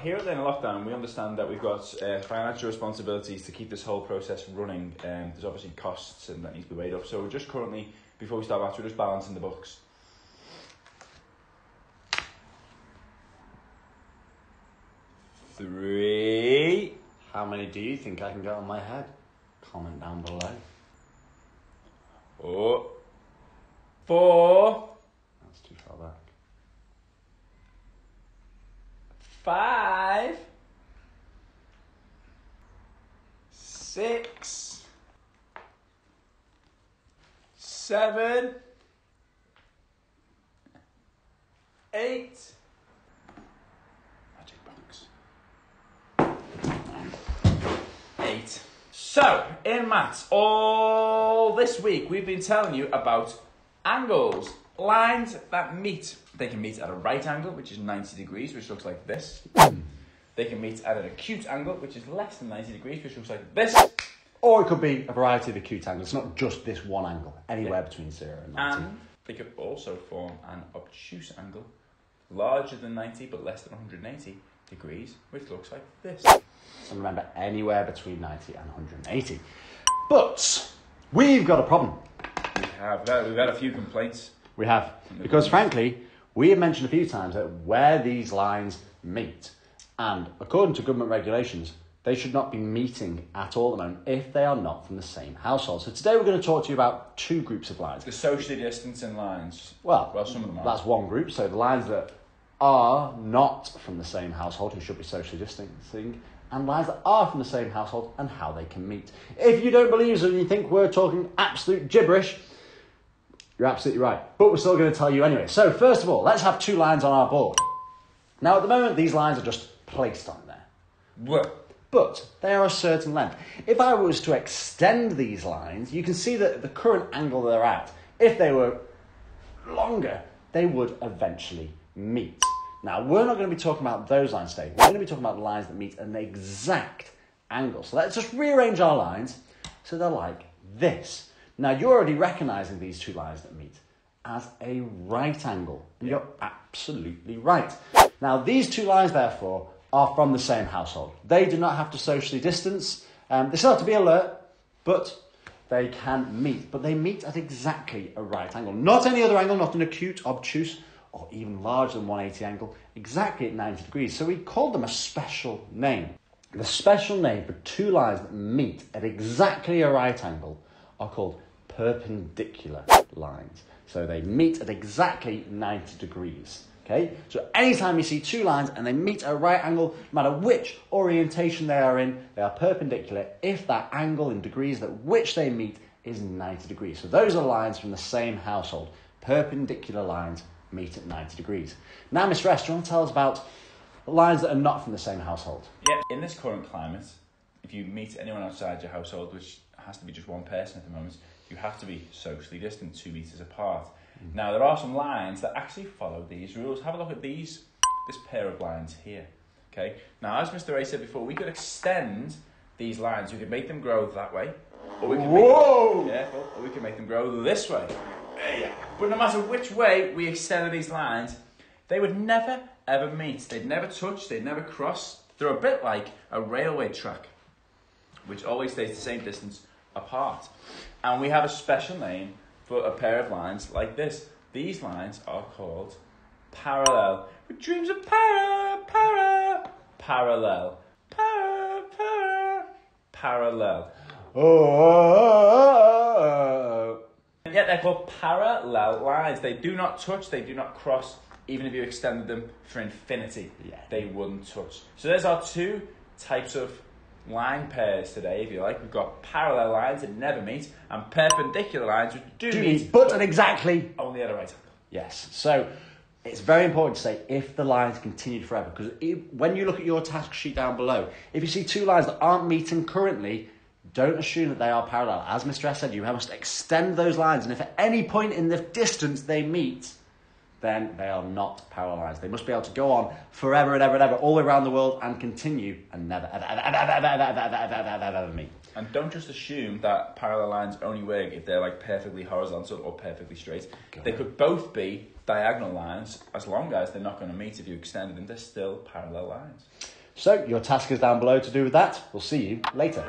here at Learning Lockdown, we understand that we've got uh, financial responsibilities to keep this whole process running. Um, there's obviously costs and that needs to be weighed up. So we're just currently, before we start back, we're just balancing the books. Three. How many do you think I can get on my head? Comment down below. Oh. Four. Six. Seven. Eight. Magic box. Eight. So, in maths, all this week we've been telling you about angles, lines that meet. They can meet at a right angle, which is 90 degrees, which looks like this. They can meet at an acute angle, which is less than 90 degrees, which looks like this. Or it could be a variety of acute angles, not just this one angle, anywhere between 0 and 90. And they could also form an obtuse angle, larger than 90 but less than 180 degrees, which looks like this. And remember, anywhere between 90 and 180. But we've got a problem. We have uh, we've had a few complaints. We have. Because frankly, we have mentioned a few times that where these lines meet, and according to government regulations, they should not be meeting at all at the moment if they are not from the same household. So today we're going to talk to you about two groups of lines. The socially distancing lines. Well, Well, some of them are. That's one group. So the lines that are not from the same household who should be socially distancing, and lines that are from the same household and how they can meet. If you don't believe us and you think we're talking absolute gibberish, you're absolutely right. But we're still going to tell you anyway. So first of all, let's have two lines on our board. Now at the moment, these lines are just placed on there Well, but they are a certain length. If I was to extend these lines, you can see that the current angle they're at, if they were longer, they would eventually meet. Now, we're not going to be talking about those lines today. We're going to be talking about lines that meet at an exact angle. So let's just rearrange our lines so they're like this. Now, you're already recognizing these two lines that meet as a right angle. And you're absolutely right. Now, these two lines, therefore, are from the same household. They do not have to socially distance. Um, they still have to be alert, but they can meet. But they meet at exactly a right angle. Not any other angle, not an acute, obtuse, or even larger than 180 angle, exactly at 90 degrees. So we called them a special name. The special name for two lines that meet at exactly a right angle are called perpendicular lines. So they meet at exactly 90 degrees. Okay? So anytime you see two lines and they meet at a right angle, no matter which orientation they are in, they are perpendicular if that angle in degrees at which they meet is 90 degrees. So those are lines from the same household. Perpendicular lines meet at 90 degrees. Now, Mr. S, do you want to tell us about lines that are not from the same household? yeah, in this current climate, if you meet anyone outside your household, which has to be just one person at the moment, you have to be socially distant, two metres apart. Now, there are some lines that actually follow these rules. Have a look at these, this pair of lines here. Okay. Now, as Mr. A said before, we could extend these lines. We could make them grow that way, or we can Whoa! make careful, or we can make them grow this way. But no matter which way we extended these lines, they would never ever meet. They'd never touch. They'd never cross. They're a bit like a railway track, which always stays the same distance apart. And we have a special name for a pair of lines like this. These lines are called parallel. With dreams of para, para, parallel, para, para, parallel. Oh, And yet they're called parallel lines. They do not touch, they do not cross, even if you extended them for infinity. Yeah. They wouldn't touch. So there's our two types of line pairs today, if you like. We've got parallel lines that never meet, and perpendicular lines which do, do meet, but at exactly only at a right angle. Yes. So it's very important to say if the lines continued forever, because when you look at your task sheet down below, if you see two lines that aren't meeting currently, don't assume that they are parallel. As Mr. S said, you must extend those lines, and if at any point in the distance they meet, then they are not parallel lines. They must be able to go on forever and ever and ever, all the way around the world, and continue and never, ever, ever, ever, ever, ever, ever, ever, ever, ever, ever, meet. And don't just assume that parallel lines only work if they're like perfectly horizontal or perfectly straight. God. They could both be diagonal lines as long as they're not going to meet if you extend them. They're still parallel lines. So, your task is down below to do with that. We'll see you later.